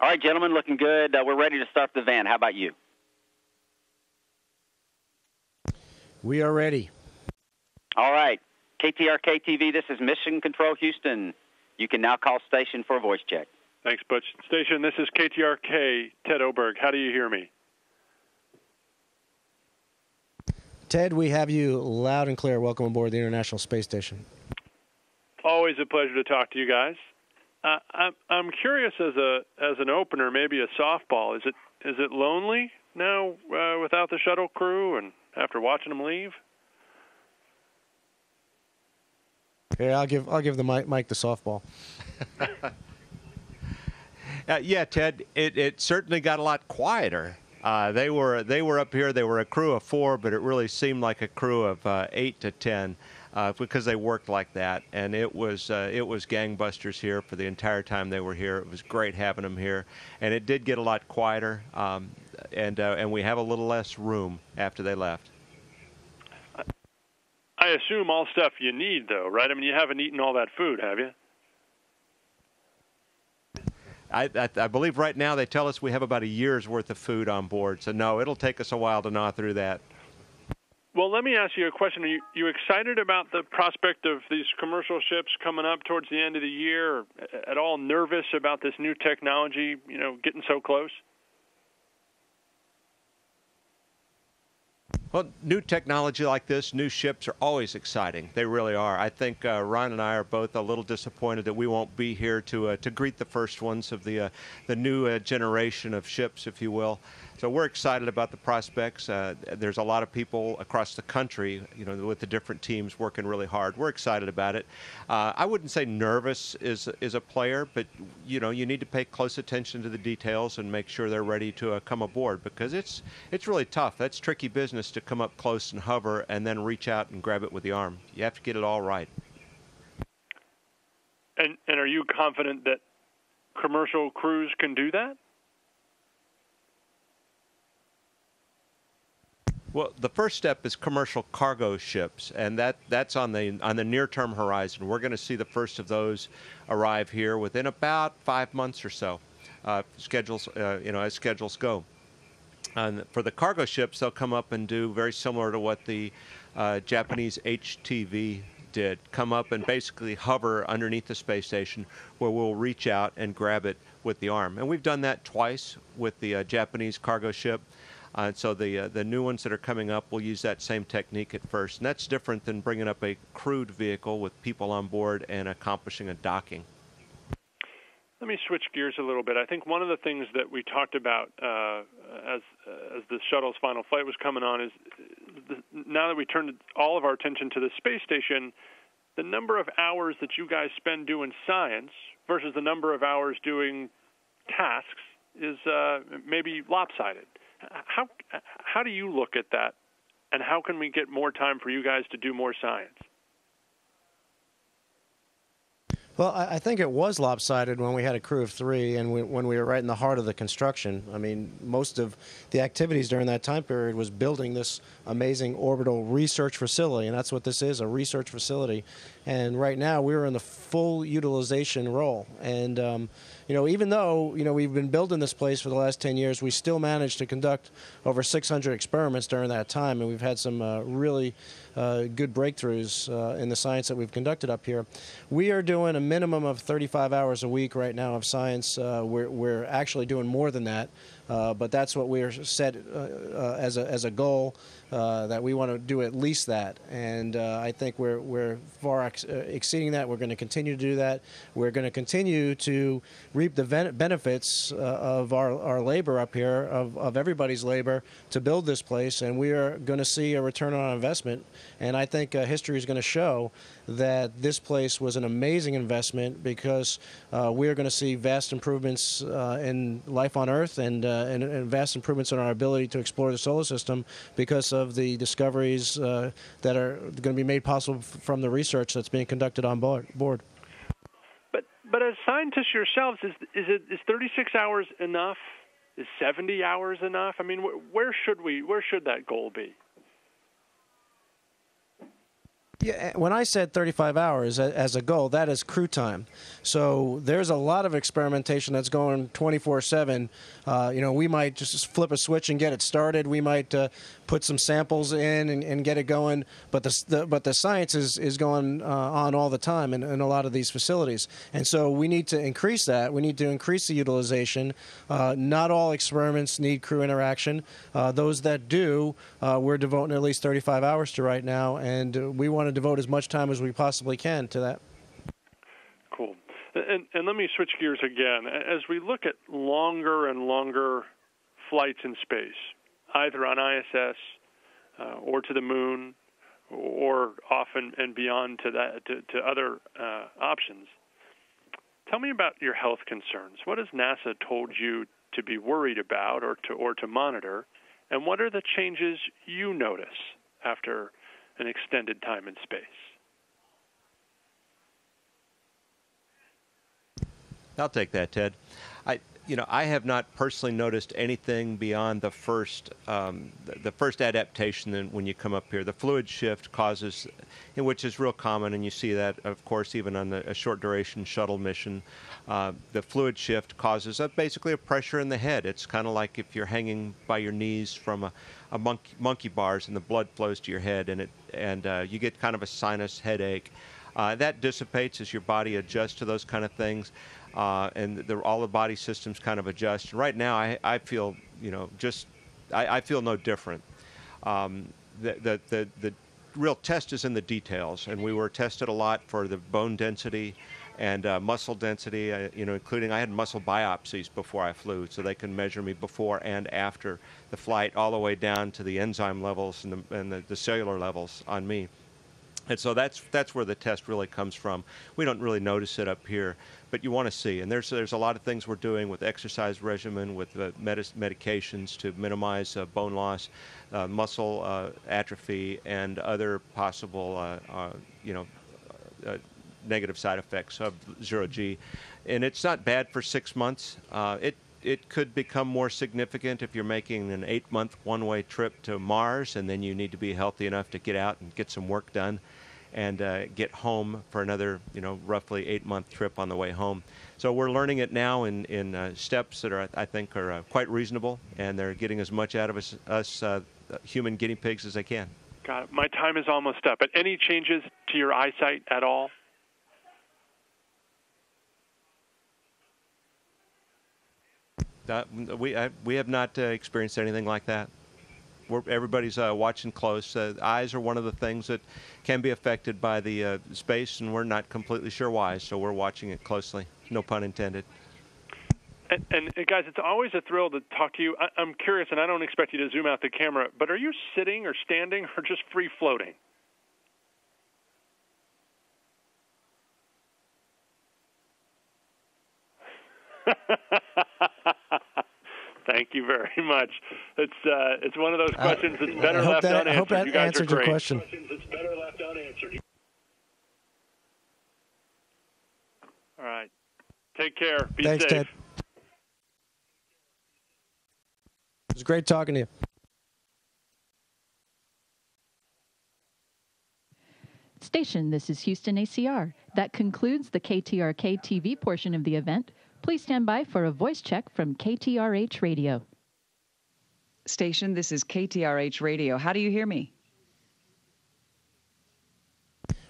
All right, gentlemen, looking good. Uh, we're ready to start the van. How about you? We are ready. All right. KTRK TV, this is Mission Control Houston. You can now call station for a voice check. Thanks, Butch. Station, this is KTRK, Ted Oberg. How do you hear me? Ted, we have you loud and clear. Welcome aboard the International Space Station. Always a pleasure to talk to you guys. Uh, I'm I'm curious as a as an opener, maybe a softball. Is it is it lonely now uh, without the shuttle crew and after watching them leave? Yeah, I'll give I'll give the mic, Mike the softball. uh, yeah, Ted, it, it certainly got a lot quieter. Uh, they were they were up here. They were a crew of four, but it really seemed like a crew of uh, eight to ten uh, because they worked like that. And it was uh, it was gangbusters here for the entire time they were here. It was great having them here, and it did get a lot quieter. Um, and uh, and we have a little less room after they left. I assume all stuff you need, though, right? I mean, you haven't eaten all that food, have you? I, I, I, believe right now they tell us we have about a year's worth of food on board. So no, it'll take us a while to gnaw through that. Well, let me ask you a question. Are you, you excited about the prospect of these commercial ships coming up towards the end of the year? Uh, at all nervous about this new technology, you know, getting so close? Well, new technology like this, new ships are always exciting. They really are. I think uh, Ron and I are both a little disappointed that we won't be here to uh, to greet the first ones of the uh, the new uh, generation of ships, if you will. So we're excited about the prospects. Uh, there's a lot of people across the country, you know, with the different teams working really hard. We're excited about it. Uh, I wouldn't say nervous is is a player, but you know, you need to pay close attention to the details and make sure they're ready to come aboard because it's it's really tough. That's tricky business to come up close and hover and then reach out and grab it with the arm. You have to get it all right. And and are you confident that commercial crews can do that? Well, the first step is commercial cargo ships, and that, that's on the on the near-term horizon. We're going to see the first of those arrive here within about five months or so. Uh, schedules, uh, you know, as schedules go. And for the cargo ships, they'll come up and do very similar to what the uh, Japanese HTV did. Come up and basically hover underneath the space station, where we'll reach out and grab it with the arm. And we've done that twice with the uh, Japanese cargo ship. Uh, so the uh, the new ones that are coming up will use that same technique at first, and that's different than bringing up a crewed vehicle with people on board and accomplishing a docking. Let me switch gears a little bit. I think one of the things that we talked about uh, as as the shuttle's final flight was coming on is the, now that we turned all of our attention to the space station, the number of hours that you guys spend doing science versus the number of hours doing tasks is uh, maybe lopsided how how do you look at that, and how can we get more time for you guys to do more science? Well, I think it was lopsided when we had a crew of three and we, when we were right in the heart of the construction. I mean, most of the activities during that time period was building this amazing orbital research facility, and that's what this is a research facility. And right now, we're in the full utilization role. And um, you know, even though, you know, we've been building this place for the last 10 years, we still managed to conduct over 600 experiments during that time, and we've had some uh, really uh, good breakthroughs uh, in the science that we've conducted up here. We are doing a minimum of 35 hours a week right now of science. Uh, we're, we're actually doing more than that. Uh, but that's what we're set uh, as, a, as a goal uh, that we want to do at least that. And uh, I think we're, we're far ex exceeding that. We're going to continue to do that. We're going to continue to reap the benefits of our, our labor up here, of, of everybody's labor to build this place. And we are going to see a return on investment. And I think history is going to show that this place was an amazing investment because uh, we are going to see vast improvements uh, in life on Earth and, uh, and, and, vast improvements in our ability to explore the solar system because of the discoveries uh, that are going to be made possible from the research that's being conducted on board. But, but as scientists yourselves, is, is, it, is 36 hours enough? Is 70 hours enough? I mean, where should we? Where should that goal be? Yeah, eh, when I said 35 hours as a goal, that is crew time. So there's a lot of experimentation that's going 24/7. Uh, you know, we might just flip a switch and get it started. We might uh, put some samples in and, and, get it going. But the, the, but the science is is going uh, on all the time in, in, a lot of these facilities. And so we need to increase that. We need to increase the utilization. Uh, not all experiments need crew interaction. Uh, those that do, uh, we're devoting at least 35 hours to right now, and we want to devote as much time as we possibly can to that. Cool. And, and let me switch gears again. As we look at longer and longer flights in space, either on ISS uh, or to the moon, or often and beyond to that to, to other uh, options. Tell me about your health concerns. What has NASA told you to be worried about or to or to monitor, and what are the changes you notice after an extended time in space? I'll take that, Ted. I, you know, I have not personally noticed anything beyond the first, um, the, the, first adaptation when you come up here. The fluid shift causes, which is real common, and you see that, of course, even on a short duration shuttle mission. Uh, the fluid shift causes a, basically a pressure in the head. It's kind of like if you're hanging by your knees from a, a monkey, monkey bars, and the blood flows to your head, and it and uh, you get kind of a sinus headache. Uh, that dissipates as your body adjusts to those kind of things uh, and all the body systems kind of adjust. Right now, I, I feel, you know, just I, I feel no different. Um, the, the, the, the real test is in the details, and we were tested a lot for the bone density and uh, muscle density, uh, you know, including I had muscle biopsies before I flew, so they can measure me before and after the flight, all the way down to the enzyme levels and the, and the, the cellular levels on me. And so that's that's where the test really comes from. We don't really notice it up here, but you want to see. And there's there's a lot of things we're doing with exercise regimen, with uh, medis- medications to minimize uh, bone loss, uh, muscle uh, atrophy, and other possible uh, uh, you know negative side effects of zero G. And it's not bad for six months. it it could become more significant if you're making an eight month one way trip to Mars and then you need to be healthy enough to get out and get some work done and uh, get home for another, you know, roughly eight month trip on the way home. So we're learning it now in, in uh, steps that are, I think, are uh, quite reasonable, and they're getting as much out of us, us uh, human guinea pigs as they can. Got it. My time is almost up. But any changes to your eyesight at all? we I, we have not uh, experienced anything like that. Everybody's uh, watching close. Uh, eyes are one of the things that can be affected by the uh, space, and we're not completely sure why. So we're watching it closely. No pun intended. And, and, guys, it's always a thrill to talk to you. I, I'm curious, and I don't expect you to zoom out the camera, but are you sitting or standing or just free floating? Thank you very much. It's uh, it's one of those uh, questions that's better left that, unanswered. I hope that you guys answered your question. All right. Take care. Be Thanks, safe. Ted. It was great talking to you. Station, this is Houston ACR. That concludes the KTRK TV portion of the event. Please stand by for a voice check from KTRH Radio. Station, this is KTRH Radio. How do you hear me?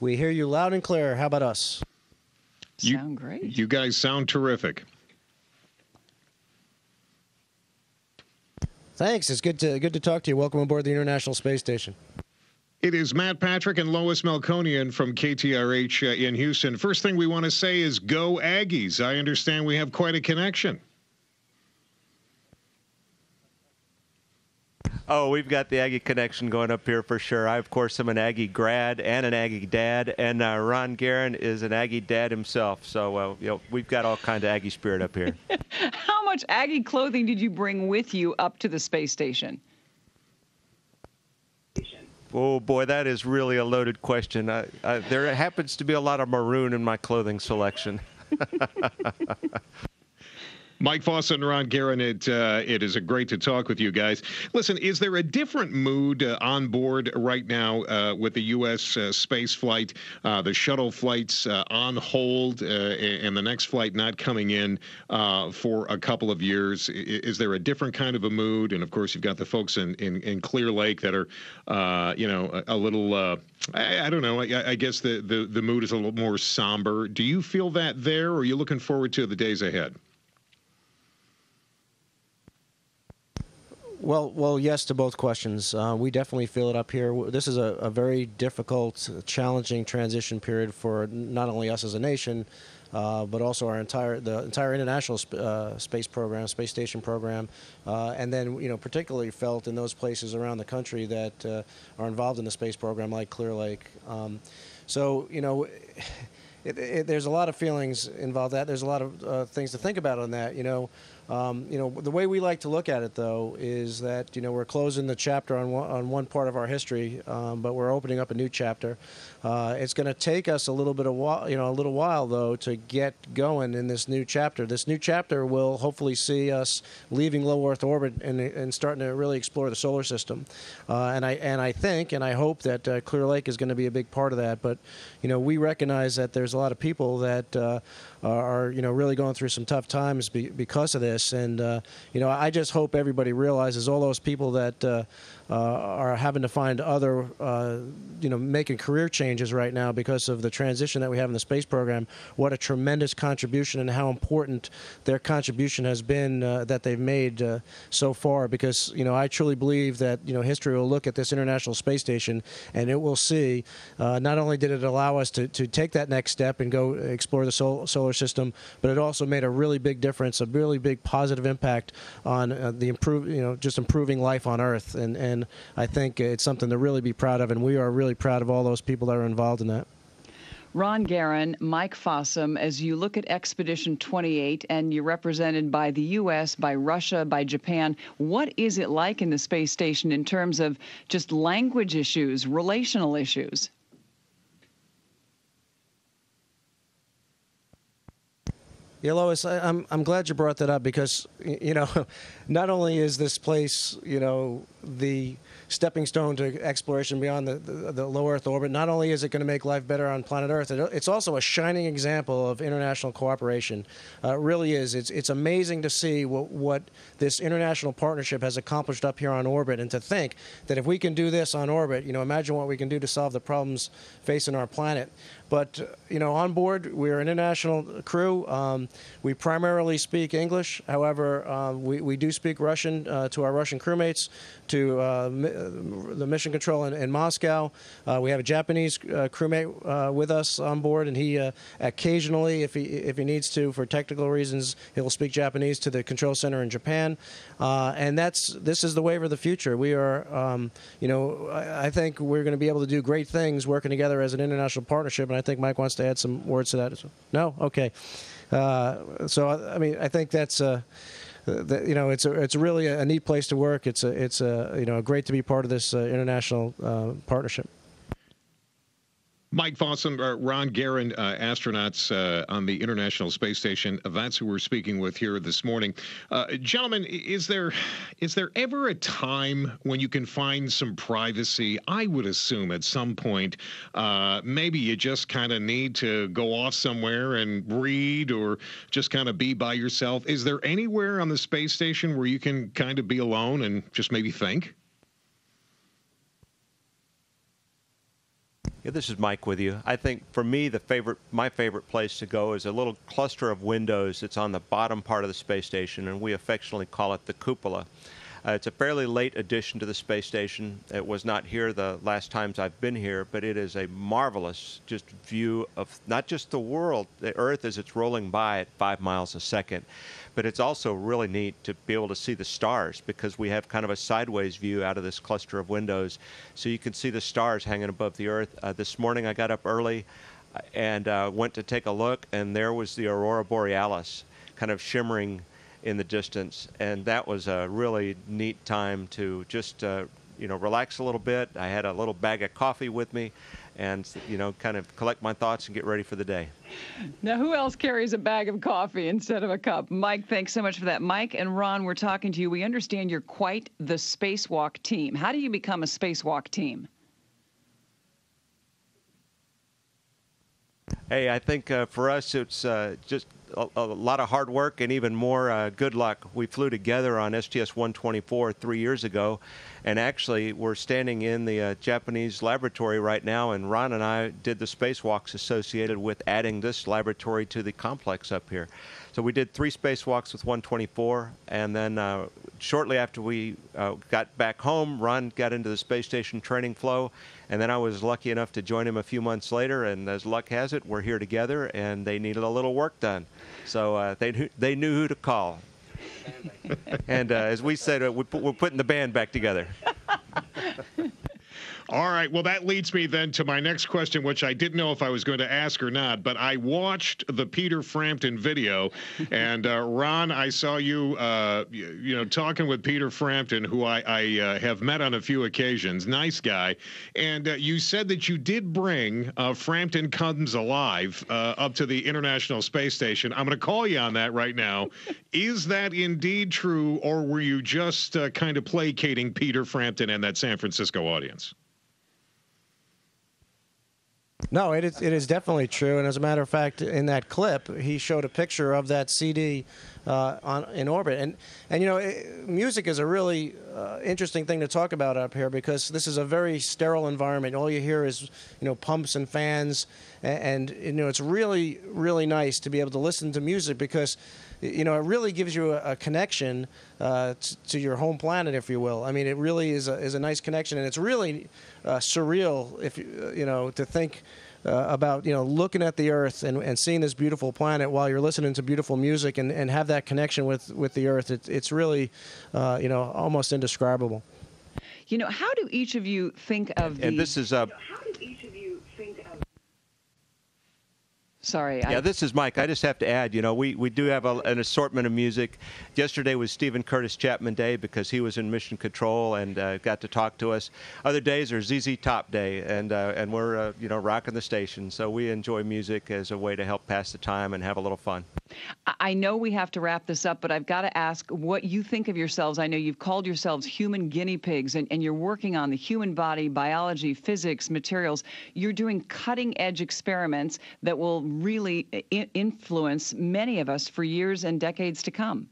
We hear you loud and clear. How about us? You, sound great. You guys sound terrific. Thanks. It's good to good to talk to you. Welcome aboard the International Space Station. It is Matt Patrick and Lois Melkonian from KTRH uh, in Houston. First thing we want to say is go Aggies. I understand we have quite a connection. Oh, we've got the Aggie connection going up here for sure. I, of course, am an Aggie grad and an Aggie dad, and uh, Ron Garan is an Aggie dad himself. So, uh, you know, we've got all kind of Aggie spirit up here. How much Aggie clothing did you bring with you up to the space station? Oh boy, that is really a loaded question. I, I, there happens to be a lot of maroon in my clothing selection. Mike Fossum Ron Garan, it, uh, it is a great to talk with you guys. Listen, is there a different mood uh, on board right now uh, with the U.S. Uh, space flight, uh, the shuttle flights uh, on hold, and the next flight not coming in for a couple of years? Is there a different kind of a mood? And of course, you've got the folks in, in, in Clear Lake that are, you know, a, a little, I, I, don't know, I, I guess the, the, the mood is a little more somber. Do you feel that there, or are you looking forward to the days ahead? Well, well, yes to both questions. Uh, we definitely feel it up here. This is a, a, very difficult, challenging transition period for not only us as a nation, uh, but also our entire the entire international sp- uh, space program, space station program, uh, and then you know particularly felt in those places around the country that uh, are involved in the space program, like Clear Lake. Um, so you know. It, it, there's a lot of feelings involved. That there's a lot of uh, things to think about on that. You know, um, you know, the way we like to look at it, though, is that you know we're closing the chapter on one, on one part of our history, um, but we're opening up a new chapter. Uh, it's going to take us a little bit of while, you know, a little while though to get going in this new chapter. This new chapter will hopefully see us leaving low Earth orbit and, and starting to really explore the solar system. Uh, and I and I think and I hope that uh, Clear Lake is going to be a big part of that. But you know, we recognize that there's a lot of people that uh, are you know really going through some tough times be, because of this. And uh, you know, I just hope everybody realizes all those people that uh, uh, are having to find other, uh, you know, making career changes right now because of the transition that we have in the space program. What a tremendous contribution and how important their contribution has been uh, that they've made uh, so far. Because you know, I truly believe that you know history will look at this International Space Station and it will see not only did it allow us to, to take that next step and go explore the sol- solar system, but it also made a really big difference, a really big positive impact on uh, the improve, you know, just improving life on Earth and and I think it's something to really be proud of, and we are really proud of all those people that are involved in that. Ron Garan, Mike Fossum, as you look at Expedition 28 and you're represented by the U.S., by Russia, by Japan, what is it like in the space station in terms of just language issues, relational issues? Yeah, Lois, I, am I'm, I'm glad you brought that up because you know, not only is this place you know the stepping stone to exploration beyond the, the, the, low Earth orbit. Not only is it going to make life better on planet Earth, it's also a shining example of international cooperation. Uh, it really is. It's, it's amazing to see what, what this international partnership has accomplished up here on orbit and to think that if we can do this on orbit, you know, imagine what we can do to solve the problems facing our planet. But, you know, on board, we're an international crew. Um, we primarily speak English. However, um, we, we do speak Russian uh, to our Russian crewmates, to uh, the mission control in, in Moscow. Uh, we have a Japanese uh, crewmate uh, with us on board, and he uh, occasionally, if he, if he needs to, for technical reasons, he'll speak Japanese to the control center in Japan. and that's this is the wave of the future. We are, um, you know, I, I think we're going to be able to do great things working together as an international partnership, and I think Mike wants to add some words to that. No, okay. Uh, so I mean, I think that's. Uh, that, you know, it's a, it's really a neat place to work. It's a, it's a, you know, great to be part of this uh, international uh, partnership. Mike Fossum, uh, Ron Garan, uh, astronauts uh, on the International Space Station. That's who we're speaking with here this morning. Uh, gentlemen, is there is there ever a time when you can find some privacy? I would assume at some point, uh, maybe you just kind of need to go off somewhere and read or just kind of be by yourself. Is there anywhere on the space station where you can kind of be alone and just maybe think? Yeah, this is Mike with you. I think for me, the favorite, my favorite place to go is a little cluster of windows. that's on the bottom part of the space station, and we affectionately call it the cupola. Uh, it's a fairly late addition to the space station. It was not here the last times I've been here, but it is a marvelous just view of not just the world, the Earth as it's rolling by at five miles a second, but it's also really neat to be able to see the stars because we have kind of a sideways view out of this cluster of windows, so you can see the stars hanging above the Earth. Uh, this morning I got up early uh, and uh, went to take a look, and there was the aurora borealis, kind of shimmering in the distance, and that was a really neat time to just uh, you know relax a little bit. I had a little bag of coffee with me, and you know kind of collect my thoughts and get ready for the day. Now, who else carries a bag of coffee instead of a cup? Mike, thanks so much for that. Mike and Ron, we're talking to you. We understand you're quite the spacewalk team. How do you become a spacewalk team? Hey, I think uh, for us it's uh, just a, lot of hard work and even more uh, good luck. We flew together on STS-124 three years ago, and actually we're standing in the uh, Japanese laboratory right now, and Ron and I did the spacewalks associated with adding this laboratory to the complex up here. So we did three spacewalks with 124, and then uh, shortly after we uh, got back home, Ron got into the space station training flow, and then I was lucky enough to join him a few months later. And as luck has it, we're here together, and they needed a little work done, so uh, they they knew who to call. and uh, as we said, uh, we're putting the band back together. All right. Well, that leads me then to my next question, which I didn't know if I was going to ask or not, but I watched the Peter Frampton video. and uh, Ron, I saw you, uh, you, know, talking with Peter Frampton, who I, I uh, have met on a few occasions. Nice guy. And uh, you said that you did bring uh, Frampton Comes Alive uh, up to the International Space Station. I'm going to call you on that right now. Is that indeed true, or were you just kind of placating Peter Frampton and that San Francisco audience? No, it is, it is definitely true. And as a matter of fact, in that clip, he showed a picture of that CD uh, on in orbit. And and you know, it, music is a really uh, interesting thing to talk about up here because this is a very sterile environment. All you hear is you know pumps and fans, and, and you know it's really really nice to be able to listen to music because you know, it really gives you a, a connection uh, t- to your home planet, if you will. I mean, it really is a, is a nice connection, and it's really uh, surreal, if you, you know, to think uh, about you know looking at the Earth and, and seeing this beautiful planet while you're listening to beautiful music and, and have that connection with, with the Earth. It, it's really uh, you know almost indescribable. You know, how do each of you think of the? And this is uh, Sorry. Yeah, I... this is Mike. I just have to add, you know, we, we do have a, an assortment of music. Yesterday was Steven Curtis Chapman Day because he was in Mission Control and uh, got to talk to us. Other days are ZZ Top Day, and uh, and we're uh, you know rocking the station. So we enjoy music as a way to help pass the time and have a little fun. I know we have to wrap this up, but I've got to ask what you think of yourselves. I know you've called yourselves human guinea pigs, and, and you're working on the human body, biology, physics, materials. You're doing cutting edge experiments that will really I- influence many of us for years and decades to come.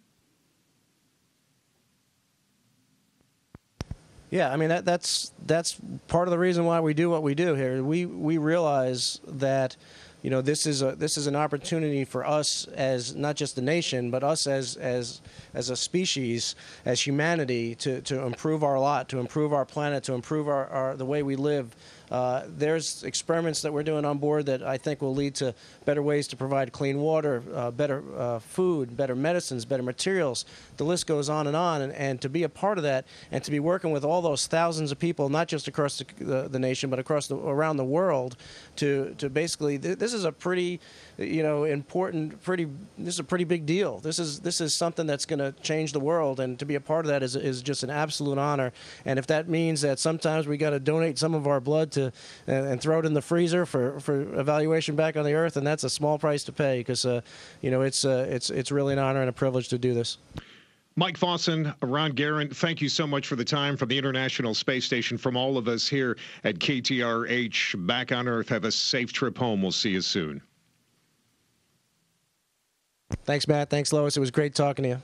Yeah, I mean that, that's that's part of the reason why we do what we do here. We we realize that you know this is a this is an opportunity for us as not just the nation but us as as as a species as humanity to to improve our lot to improve our planet to improve our, our the way we live uh, there's experiments that we're doing on board that I think will lead to better ways to provide clean water, uh, better uh, food, better medicines, better materials. The list goes on and on. And, and, to be a part of that and to be working with all those thousands of people, not just across the, the, the nation, but across the, around the world, to, to basically, th- this is a pretty you know, important, pretty. This is a pretty big deal. This is this is something that's going to change the world, and to be a part of that is is just an absolute honor. And if that means that sometimes we got to donate some of our blood to and, and, throw it in the freezer for for evaluation back on the earth, and that's a small price to pay because uh, you know it's uh, it's it's really an honor and a privilege to do this. Mike Fossum, Ron Garan, thank you so much for the time from the International Space Station. From all of us here at KTRH, back on Earth, have a safe trip home. We'll see you soon. Thanks, Matt. Thanks, Lois. It was great talking to you.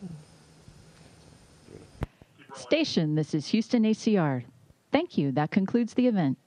Station, this is Houston ACR. Thank you. That concludes the event.